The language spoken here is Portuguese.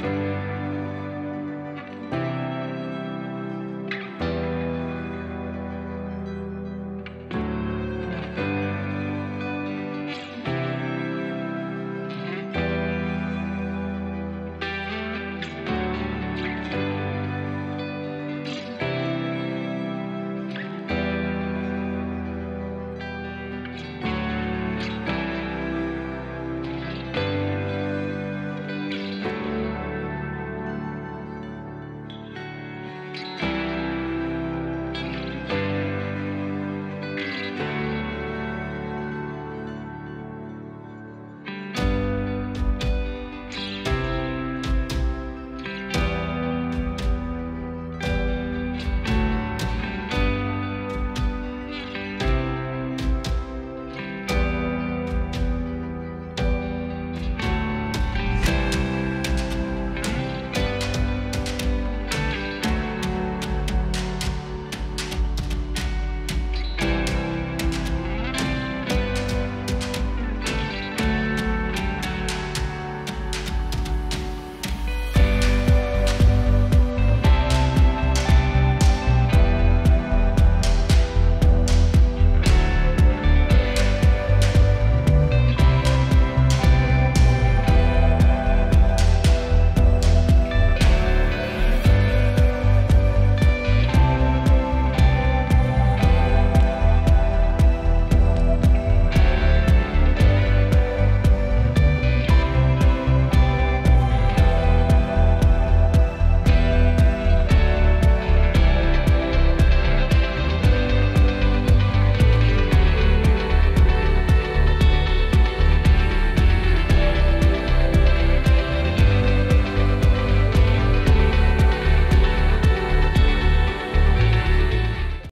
Música